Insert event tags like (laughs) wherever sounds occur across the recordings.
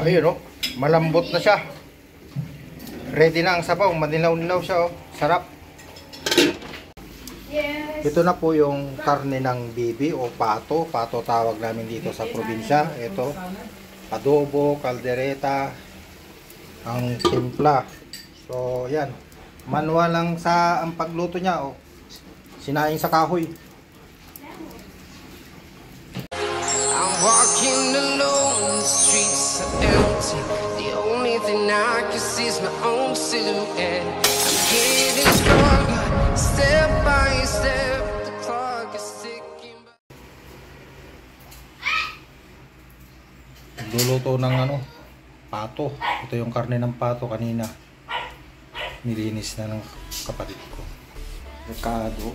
Ayun oh, malambot na siya. Ready na ang sabaw, manilaw-nilaw siya oh. Sarap. Ito na po yung karne ng bibi o pato. Pato tawag namin dito sa probinsya. Ito, adobo, kaldereta, ang timpla. So, yan. Manual lang sa ang pagluto niya oh. Sinaing sa kahoy. I'm walking alone, the streets are empty. The only thing I can see is my own silhouette. I'm getting stronger, step by step. The clock is ticking. Luluto ng ano, pato. Ito yung karne ng pato kanina. Nilinis na ng kapatid ko. Recado.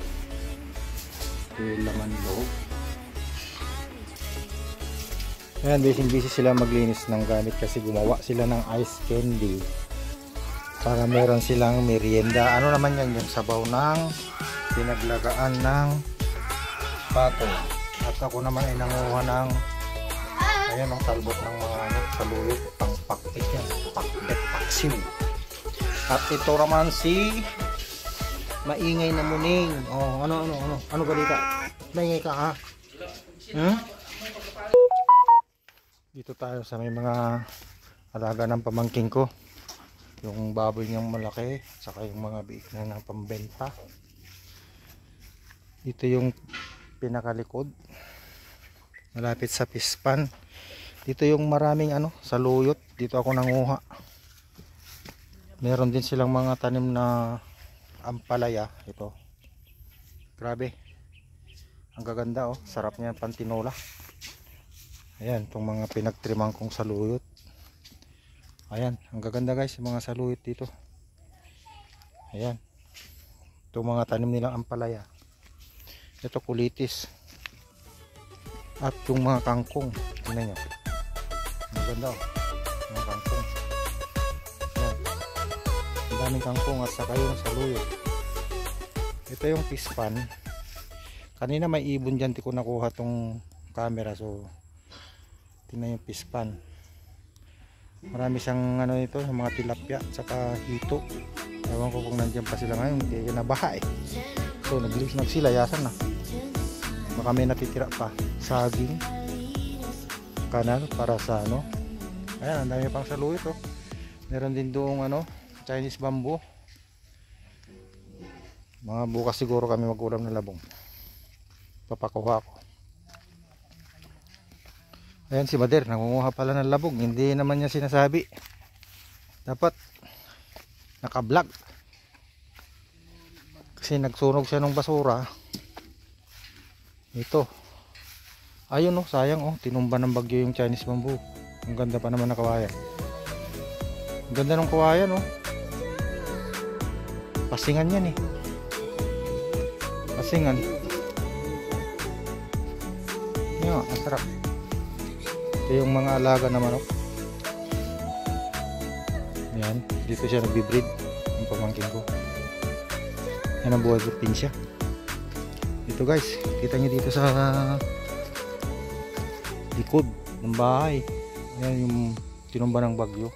Ito yung laman loob. Ayan, busy-busy sila maglinis ng gamit kasi gumawa sila ng ice candy. Para meron silang merienda. Ano naman yan? Yung sabaw ng pinaglagaan ng pato. At ako naman ay nanguha ng Ayan ang talbot ng mga ano, saluyot, pang pakpit yan. Pakpit, paksiw. At ito naman si maingay na muning. Oh, ano, ano, ano, ano balita? Maingay ka ha? Hmm? Dito tayo sa may mga alaga ng pamangking ko. Yung baboy niyang malaki, saka yung mga biik na ng pambenta. Dito yung pinakalikod. Malapit sa pispan. Dito yung maraming ano, saluyot. Dito ako nanguha. Meron din silang mga tanim na ampalaya. Ito. Grabe. Ang gaganda oh. Sarap niya pantinola. Ayan, itong mga pinagtrimang kong saluyot. Ayan, ang gaganda guys, yung mga saluyot dito. Ayan. Itong mga tanim nilang ampalaya. Ito kulitis. At yung mga kangkong. Tingnan nyo. Ang ganda oh. Mga kangkong. Ayan. Ang daming kangkong at saka yung saluyot. Ito yung pispan. Kanina may ibon dyan. Di ko nakuha tong camera. So, tingnan yung pispan. Marami siyang ano ito, mga tilapia saka hito. Ewan ko kung nandiyan pa sila ngayon. Hindi nabaha eh. So, naglis nagsilayasan na. Baka may natitira pa. Saging. Kanal para sa ano. Ayan, ang dami pang saluyot oh. Meron din doong ano, Chinese bamboo. Mga bukas siguro kami magulam ng labong. Papakuha ko. Ayan si Mader, nangunguha pala ng labong. Hindi naman niya sinasabi. Dapat naka-vlog. Kasi nagsunog siya ng basura. Ito. Ayun oh, sayang oh, tinumba ng bagyo yung Chinese bamboo. Ang ganda pa naman ng kawayan. Ang ganda ng kawayan oh. Pasingan yan eh. Pasingan. Yan, ang sarap. Ito yung mga alaga na manok. Yan, dito siya nagbi-breed ang pamangkin ko. Yan ang buhay probinsya. Ito guys, kita nyo dito sa likod ng bahay. Yan yung tinumba ng bagyo.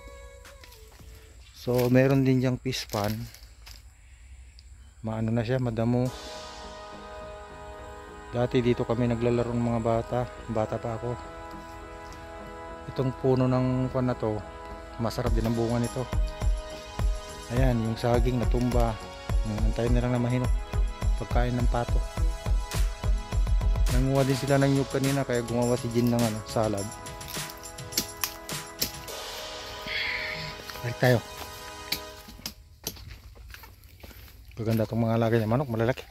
So, meron din diyang fish pan. Maano na siya, madamo. Dati dito kami naglalaro ng mga bata. Bata pa ako. Itong puno ng kwan na to, masarap din ang bunga nito. Ayan, yung saging natumba. Antayin na lang na mahinok. Pagkain ng pato. Nanguha din sila ng nyug kanina kaya gumawa si Jin ng ano, salad. Balik tayo. Maganda itong mga lagay ng manok, malalaki.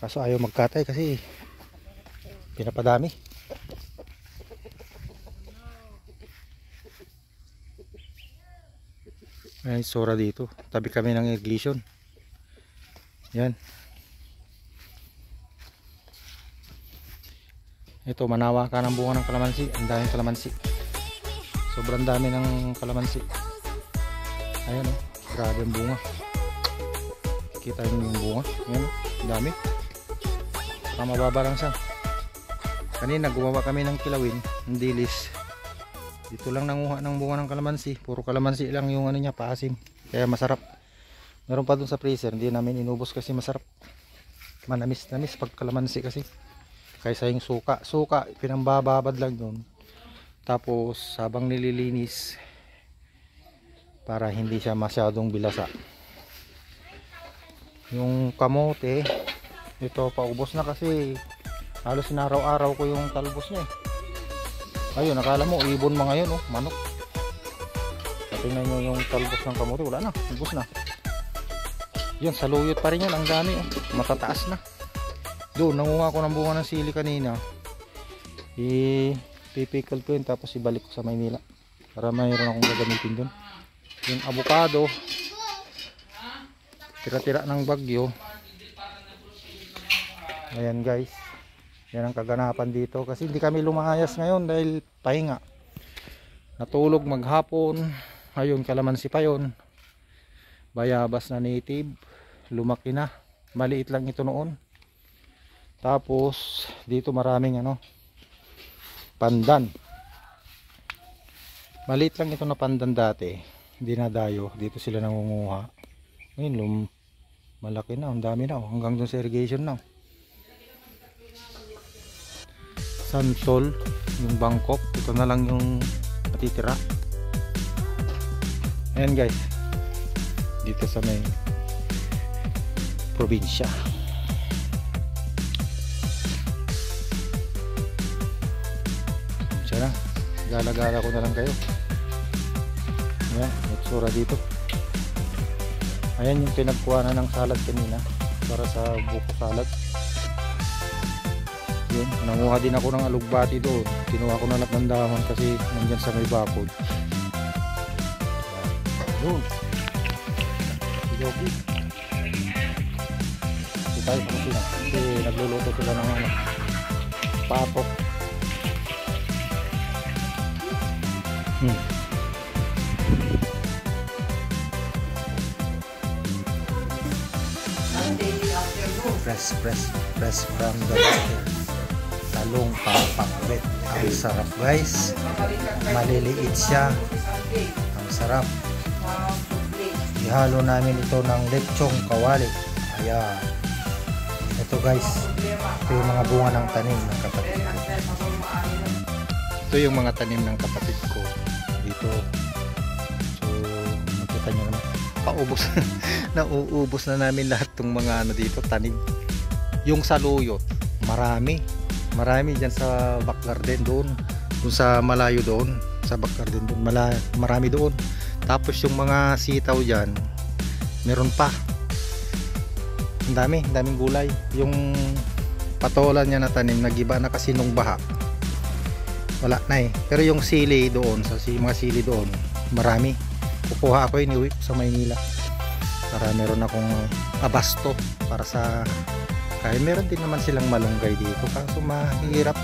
Kaso ayaw magkatay kasi pinapadami. Ay, sora dito. Tabi kami ng iglesion. Yan. Ito, manawa ka ng bunga ng kalamansi. Ang daming kalamansi. Sobrang dami ng kalamansi. Ayan o. Oh, grabe ang bunga. Kita nyo yung bunga. Ayan o. Oh, dami. Saka mababa lang siya. kanina gumawa kami ng kilawin ng dilis dito lang nanguha ng bunga ng kalamansi. Puro kalamansi lang yung ano niya paasim. Kaya masarap. Meron pa dun sa freezer hindi namin inubos kasi masarap. Manamis namis pag kalamansi kasi. Kaysa yung suka. Suka pinambababad lang yun. Tapos habang nililinis para hindi siya masyadong bilasa. Yung kamote ito paubos na kasi halos sinaraw-araw ko yung talbos niya eh. Ayun nakala mo ibon mga yun oh manok. Tingnan nyo yung talbos ng kamote wala na ubos na. Yun saluyot pa rin yun ang dami oh. matataas na. Doon nanguha ko ng bunga ng sili kanina. I pipikal ko yun tapos ibalik ko sa Maynila. Para mayroon akong gagamitin doon yung avocado tira-tira ng bagyo. Ayan guys yan ang kaganapan dito kasi hindi kami lumayas ngayon dahil pahinga. Natulog maghapon. Ayun kalamansi pa yun. Bayabas na native. Lumaki na. Maliit lang ito noon. Tapos dito maraming ano pandan. Maliit lang ito na pandan dati. Hindi na dayo dito sila nangunguha. Ngayon malaki na. Ang dami na oh. hanggang dun sa irrigation na Sansol yung Bangkok. Ito na lang yung matitira ayan guys. Dito sa may probinsya. Siya na. Gala-gala ko na lang kayo. Ayan natsura dito. Ayan yung pinagkuhanan ng salad kanina para sa buko salad yun nanguha din ako ng alugbati doon. Kinuha ko na lahat ng dahon kasi nandyan sa may bakod. Yun. Yogi. Si tayo sa kusina kasi nagluluto sila ng ano patok. Hmm. press press press from the water talong papakwet ang sarap guys. Maliliit siya. Ang sarap. Ihalo namin ito ng lechong kawali. Ayan. Ito guys. Ito yung mga bunga ng tanim ng kapatid ko. Ito yung mga tanim ng kapatid ko dito. So makita nyo naman. Paubos. (laughs) Nauubos na namin lahat ng mga ano dito tanim. Yung saluyot marami marami dyan sa back garden doon. Doon sa malayo doon. Sa back garden doon. Mala, marami doon. Tapos yung mga sitaw dyan meron pa. Ang dami, ang daming gulay. Yung patola niya na tanim nagiba na kasi nung baha. Wala na eh. Pero yung sili doon sa si mga sili doon marami. Kukuha ako ko sa Maynila. Para meron akong abasto para sa kaya meron din naman silang malunggay dito. Kaso mahirap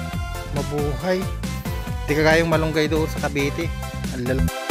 mabuhay. Hindi kagaya yung malunggay doon sa Cavite. Ang lal-